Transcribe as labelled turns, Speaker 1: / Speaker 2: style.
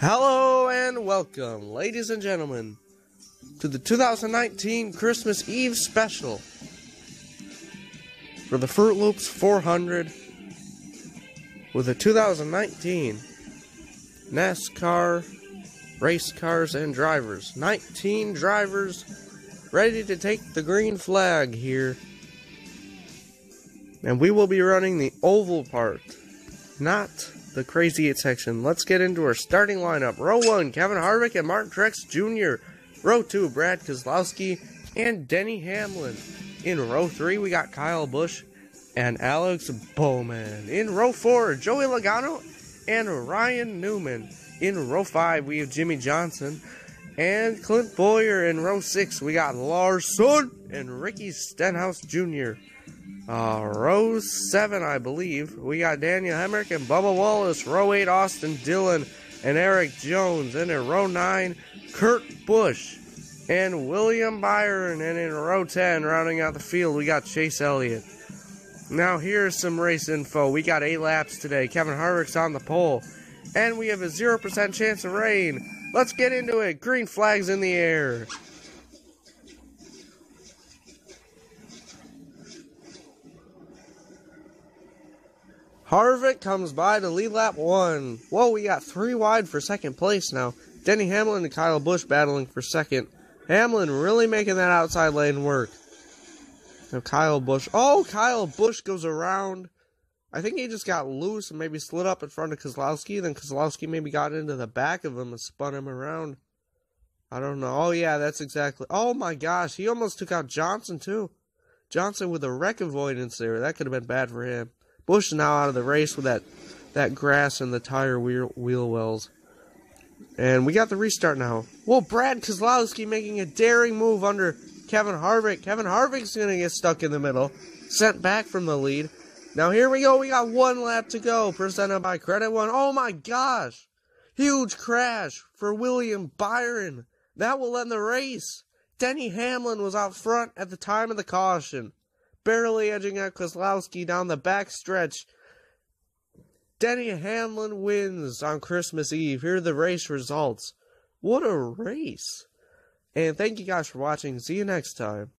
Speaker 1: Hello and welcome, ladies and gentlemen, to the 2019 Christmas Eve special for the Froot Loops 400 with the 2019 NASCAR race cars and drivers. 19 drivers ready to take the green flag here. And we will be running the oval part, not the Crazy 8 section. Let's get into our starting lineup. Row 1, Kevin Harvick and Martin Truex Jr. Row 2, Brad Keselowski and Denny Hamlin. In row 3, we got Kyle Busch and Alex Bowman. In row 4, Joey Logano and Ryan Newman. In row 5, we have Jimmie Johnson and Clint Bowyer. In row 6, we got Larson and Ricky Stenhouse Jr. Uh, row 7, I believe, we got Daniel Hemric and Bubba Wallace. Row 8, Austin Dillon and Erik Jones. And in row 9, Kurt Busch and William Byron. And in row 10, rounding out the field, we got Chase Elliott. Now, here's some race info. We got 8 laps today. Kevin Harvick's on the pole. And we have a 0% chance of rain. Let's get into it. Green flags in the air. Harvick comes by to lead lap one. Whoa, we got three wide for second place now. Denny Hamlin and Kyle Busch battling for second. Hamlin really making that outside lane work. Now Kyle Busch. Oh, Kyle Busch goes around. I think he just got loose and maybe slid up in front of Keselowski. Then Keselowski maybe got into the back of him and spun him around. I don't know. Oh, yeah, that's exactly. Oh, my gosh. He almost took out Johnson, too. Johnson with a wreck avoidance there. That could have been bad for him. Busch now out of the race with that that grass and the tire wheel, wheel wells. And we got the restart now. Well, Brad Keselowski making a daring move under Kevin Harvick. Kevin Harvick's going to get stuck in the middle, sent back from the lead. Now here we go. We got one lap to go, presented by Credit One. Oh my gosh! Huge crash for William Byron. That will end the race. Denny Hamlin was out front at the time of the caution barely edging out Keselowski down the back stretch. Denny Hamlin wins on Christmas Eve. Here are the race results. What a race! And thank you guys for watching. See you next time.